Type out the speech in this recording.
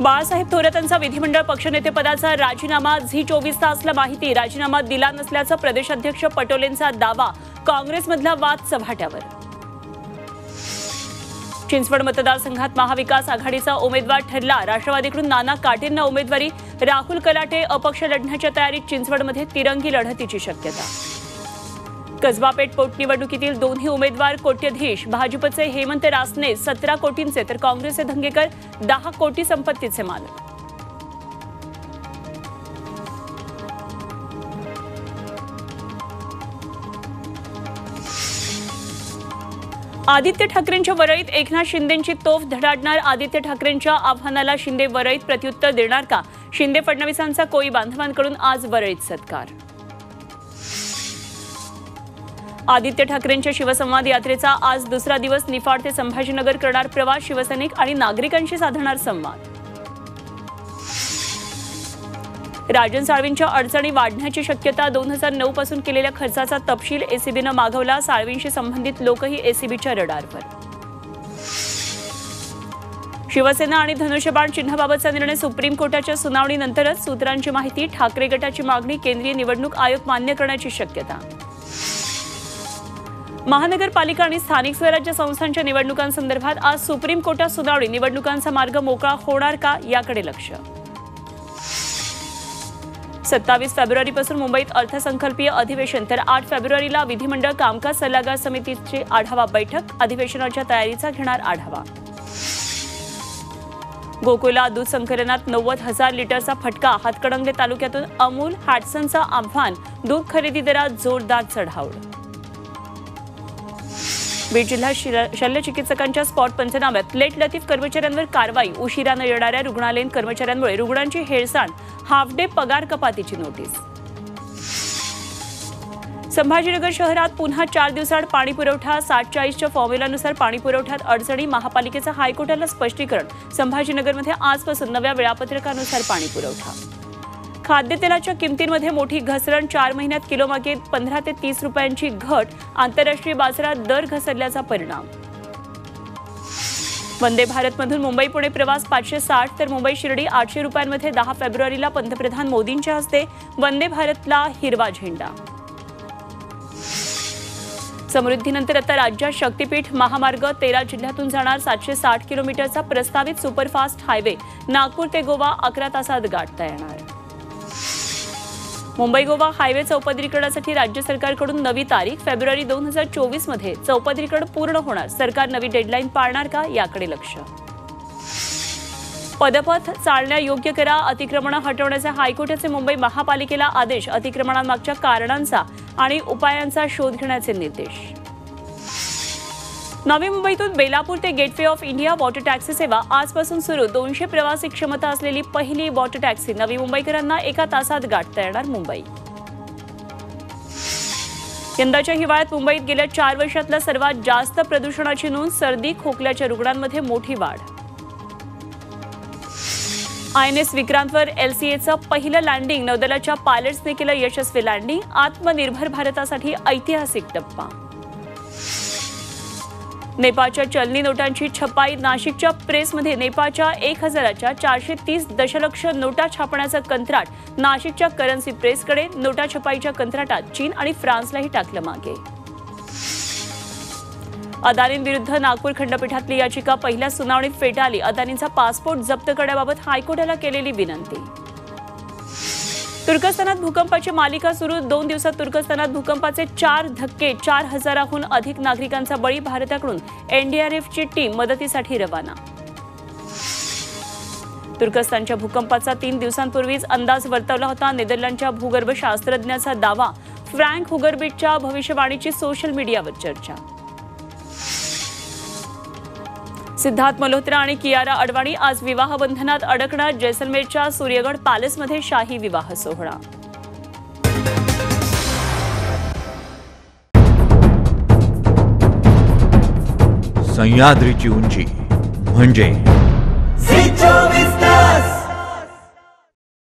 बाळासाहेब थोरात यांचा विधिमंडळ पक्षनेतेपदाचा राजीनामा झी चोवीस तासला माहिती राजीनामा दिला नसल्याचा प्रदेशाध्यक्ष पटोलेंचा दावा काँग्रेसमधला वाद चव्हाट्यावर चिंचवड मतदारसंघात महाविकास आघाडीचा उमेदवार ठरला. राष्ट्रवादीकडून नाना काटेंना उमेदवारी राहुल कलाटे अपक्ष लढण्याच्या तयारीत चिंचवडमध्ये तिरंगी लढतीची शक्यता. कसबापेठ पोटनिवडणुकीतील दोन्ही उमेदवार कोट्यधीश. भाजपचे हेमंत रासने सतरा कोटींचे तर काँग्रेसचे धंगेकर दहा कोटी संपत्तीचे मालक. आदित्य ठाकरेंच्या वरळीत एकनाथ शिंदेची तोफ धडाडणार आदित्य ठाकरेंच्या आव्हानाला शिंदे वरळीत प्रत्युत्तर देणार का? शिंदे फडणवीसांचा कोळी बांधवांकडून आज वरळीत सत्कार. आदित्य ठाकरेंच्या शिवसंवाद यात्रेचा आज दुसरा दिवस निफाड ते संभाजीनगर करणार प्रवास शिवसैनिक आणि नागरिकांशी साधणार संवाद. राजन साळवींच्या अडचणी वाढण्याची शक्यता दोन हजार नऊ पासून केलेल्या खर्चाचा तपशील एसीबीनं मागवला. साळवींशी संबंधित लोकही एसीबीच्या रडारवर. शिवसेना आणि धनुष्यबाण चिन्हाबाबतचा निर्णय सुप्रीम कोर्टाच्या सुनावणीनंतरच. सूत्रांची माहिती ठाकरे गटाची मागणी केंद्रीय निवडणूक आयोग मान्य करण्याची शक्यता. महानगरपालिका आणि स्थानिक स्वराज्य संस्थांच्या निवडणुकांसंदर्भात आज सुप्रीम कोर्टात सुनावणी. निवडणुकांचा मार्ग मोकळा होणार का याकडे लक्ष? सत्तावीस फेब्रुवारीपासून मुंबईत अर्थसंकल्पीय अधिवेशन तर आठ फेब्रुवारीला विधिमंडळ कामकाज सल्लागार समितीची आढावा बैठक. अधिवेशनाच्या तयारीचा घेणार आढावा. गोकुला दूध संकलनात नव्वद हजार लिटरचा फटका. हातकणंगले तालुक्यातून अमूल हॅटसनचं आव्हान. दूध खरेदी दरात जोरदार चढावड बीड जिल्हा शिल- शल्यचिकित्सकांच्या स्पॉट पंचनाम्यात. लेट लतीफ कर्मचाऱ्यांवर कारवाई. उशिरानं येणाऱ्या रुग्णालयीन कर्मचाऱ्यांमुळे रुग्णांची हेळसांड. हाफ डे पगार कपातीची नोटीस संभाजीनगर शहरात पुन्हा चार दिवसाआड पाणीपुरवठा सात चाळीसच्या फॉर्म्युलानुसार पाणीपुरवठ्यात अडचणी. महापालिकेचं हायकोर्टाला स्पष्टीकरण. संभाजीनगरमध्ये आजपासून नव्या वेळापत्रकानुसार पाणीपुरवठा खाद्यतेलाच्या किमतींमध्ये मोठी घसरण. चार महिन्यात किलोमागे पंधरा ते तीस रुपयांची घट. आंतरराष्ट्रीय बाजारात दर घसरल्याचा परिणाम. वंदे भारतमधून मुंबई पुणे प्रवास पाचशे साठ तर मुंबई शिर्डी आठशे रुपयांमध्ये दहा फेब्रुवारीला पंतप्रधान मोदींच्या हस्ते वंदे भारतला हिरवा झेंडा. समृद्धीनंतर आता राज्यात शक्तीपीठ महामार्ग तेरा जिल्ह्यातून जाणार सातशे साठ किलोमीटरचा प्रस्तावित सुपरफास्ट हायवे. नागपूर ते गोवा अकरा तासात गाठता येणार. मुंबई गोवा हायवे चौपदरीकरणासाठी राज्य सरकारकडून नवी तारीख फेब्रुवारी दोन हजार चोवीसमध्ये चौपदरीकरण पूर्ण होणार. सरकार नवी डेडलाईन पाळणार का? याकडे लक्ष. पदपथ चालण्यायोग्य करा. अतिक्रमणं हटवण्याचे हायकोर्टाचे मुंबई महापालिकेला आदेश. अतिक्रमणांमागच्या कारणांचा आणि उपायांचा शोध घेण्याचे निर्देश. नवी मुंबईतून बेलापूर ते gateway of India water taxi सेवा आजपासून सुरू. दोनशे प्रवासी क्षमता असलेली पहिली वॉटर टॅक्सी नवी मुंबईकरांना एका तासात गाठता येणार मुंबई. यंदाच्या हिवाळ्यात मुंबईत गेल्या चार वर्षातल्या सर्वात जास्त प्रदूषणाची नोंद सर्दी खोकल्याच्या रुग्णांमध्ये मोठी वाढ. आय एन एस विक्रांतवर एलसीएचं पहिलं लँडिंग नौदलाच्या पायलट्सने केलं यशस्वी लँडिंग आत्मनिर्भर भारतासाठी ऐतिहासिक टप्पा. नेपाळच्या चलनी नोटांची छपाई नाशिकच्या प्रेसमध्ये नेपाळच्या एक हजाराच्या चारशे तीस दशलक्ष नोटा छापण्याचं कंत्राट नाशिकच्या करन्सी प्रेसकडे. नोटा छपाईच्या कंत्राटात चीन आणि फ्रान्सलाही टाकलं मागे. अदानींविरुद्ध नागपूर खंडपीठातली याचिका पहिल्या सुनावणीत फेटाळली. अदानींचा पासपोर्ट जप्त करण्याबाबत हायकोर्टाला केलेली विनंती. तुर्कस्तानात भूकंपाची मालिका सुरू. दोन दिवसात तुर्कस्तानात भूकंपाचे चार धक्के चार हजाराहून अधिक नागरिकांचा बळी भारताकडून. एनडीआरएफची टीम मदतीसाठी रवाना. तुर्कस्तानच्या भूकंपाचा तीन दिवसांपूर्वीच अंदाज वर्तवला होता. नेदरलँडच्या भूगर्भशास्त्रज्ञाचा दावा फ्रँक हुगरबिटच्या भविष्यवाणीची सोशल मीडियावर चर्चा. सिद्धार्थ मल्होत्रा आणि कियारा अडवाणी आज विवाह बंधनात अडकणार. जैसलमेरच्या सूर्यगड पॅलेसमध्ये शाही विवाह सोहळा. सह्याद्रीची उंची म्हणजे